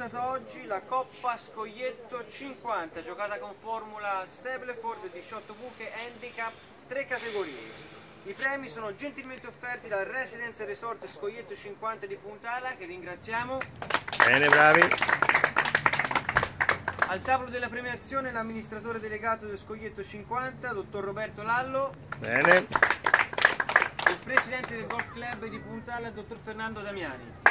Oggi la Coppa Scoglietto 50, giocata con formula Stableford, 18 buche, handicap, 3 categorie. I premi sono gentilmente offerti dal Residence Resort Scoglietto 50 di Puntala, che ringraziamo. Bene, bravi. Al tavolo della premiazione l'amministratore delegato del Scoglietto 50, dottor Roberto Lallo. Bene. Il presidente del Golf Club di Puntala, dottor Fernando Damiani.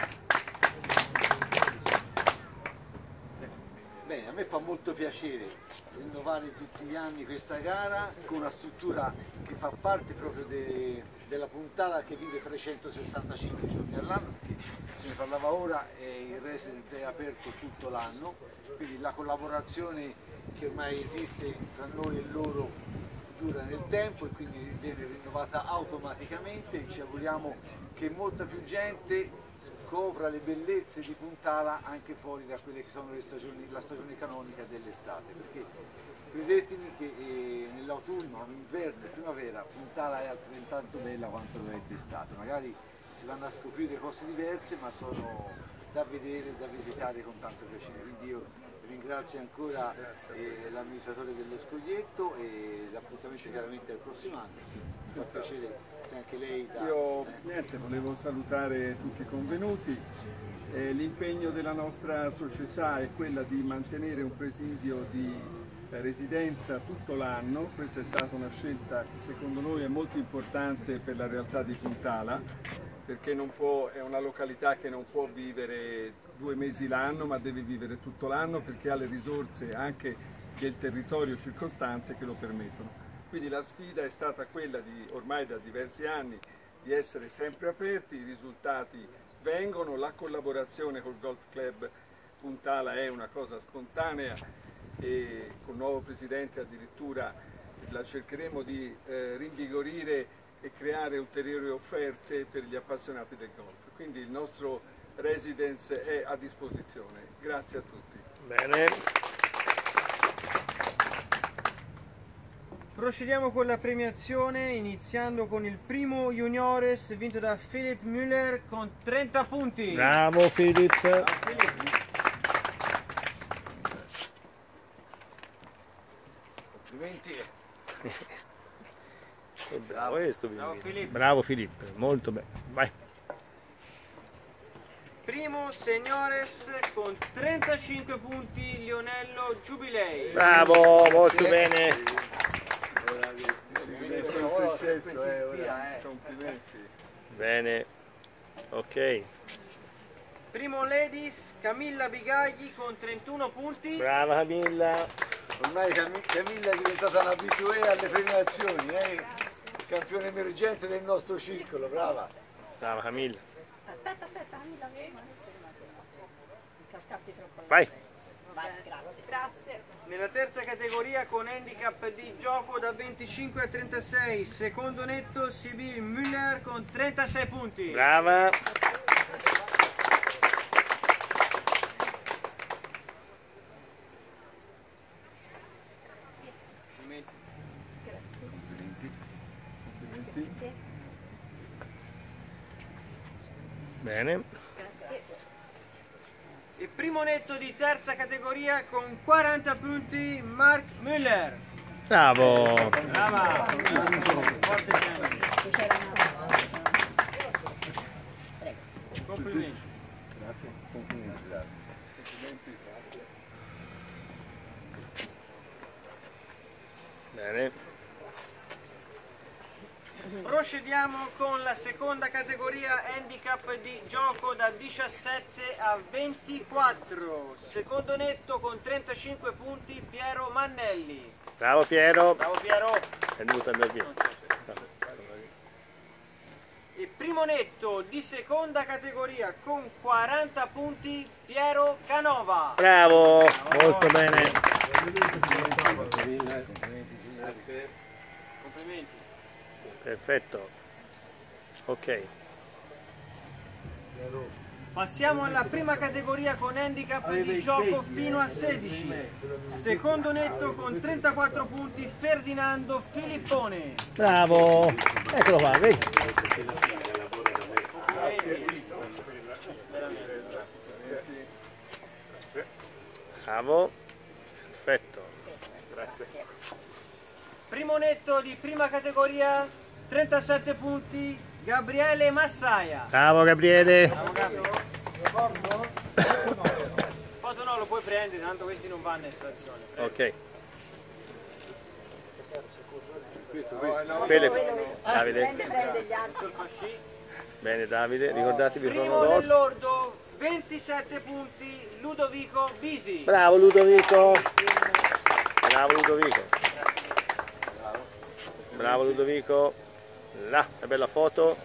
Bene, a me fa molto piacere rinnovare tutti gli anni questa gara con una struttura che fa parte proprio de, della puntata che vive 365 giorni all'anno, perché se ne parlava ora e il resident è aperto tutto l'anno, quindi la collaborazione che ormai esiste tra noi e loro dura nel tempo e quindi viene rinnovata automaticamente, ci auguriamo che molta più gente scopra le bellezze di Puntala anche fuori da quelle che sono le stagioni, la stagione canonica dell'estate, perché credetemi che eh, nell'autunno, inverno e primavera Puntala è altrettanto bella quanto lo è d'estate, magari si vanno a scoprire cose diverse ma sono da vedere, da visitare con tanto piacere, quindi io ringrazio ancora eh, l'amministratore dello Scoglietto e l'appuntamento chiaramente al prossimo anno, mi fa piacere se anche lei da... Io niente, volevo salutare tutti i convenuti, eh, l'impegno della nostra società è quella di mantenere un presidio di eh, residenza tutto l'anno, questa è stata una scelta che secondo noi è molto importante per la realtà di Puntala perché può, è una località che non può vivere due mesi l'anno ma deve vivere tutto l'anno perché ha le risorse anche del territorio circostante che lo permettono. Quindi la sfida è stata quella di ormai da diversi anni di essere sempre aperti, i risultati vengono, la collaborazione col Golf Club Puntala è una cosa spontanea e con il nuovo presidente addirittura la cercheremo di eh, rinvigorire e creare ulteriori offerte per gli appassionati del golf. Quindi il nostro residence è a disposizione. Grazie a tutti. Bene. Procediamo con la premiazione iniziando con il primo juniores vinto da Philip Müller con 30 punti. Bravo Filippo. Bravo, Philip. Complimenti. Bravo questo Bravo, Filippo. Bravo Filippo, molto bene. Vai. Primo signores con 35 punti Lionello Giubilei. Bravo, molto bene. Eh. Bene. Ok. Primo ladies Camilla Bigagli con 31 punti. Brava Camilla. Ormai Cam- Camilla è diventata un'abituée alle premiazioni, eh? Campione emergente del nostro circolo, brava. Brava Camilla. Aspetta, aspetta, fammi la mia. Mica scappi troppo. Vai. Vai, grazie. Grazie. Nella terza categoria con handicap di gioco da 25 a 36, secondo netto Sibyl Müller con 36 punti. Brava. Complimenti. Complimenti. Bene. Il primo netto di terza categoria con 40 punti Mark Müller. Bravo. Brava. Forte. Complimenti. Grazie. Complimenti. Grazie. Bene. Procediamo con la seconda categoria handicap di gioco da 17 a 24. Secondo netto con 35 punti Piero Mannelli. Bravo Piero. Bravo Piero. È andare via. Il primo netto di seconda categoria con 40 punti Piero Canova. Bravo. Molto bene. Complimenti. Perfetto. Ok. Passiamo alla prima categoria con handicap di gioco fino a 16. Secondo netto con 34 punti Ferdinando Filippone. Bravo. Eccolo qua, vedi? Bravo. Perfetto. Grazie. Primo netto di prima categoria, 37 punti, Gabriele Massaia. Bravo Gabriele. Bravo Gabri. Foto no, lo puoi prendere, tanto questi non vanno in estrazione. prego. Ok. Questo, questo. Bene. Prende, Davide. prende gli altri. Bene Davide, ricordatevi il Primo nell'ordo, 27 punti, Ludovico Bisi. Bravo Ludovico. Bravo Ludovico. Bravo Ludovico. Là, una bella foto.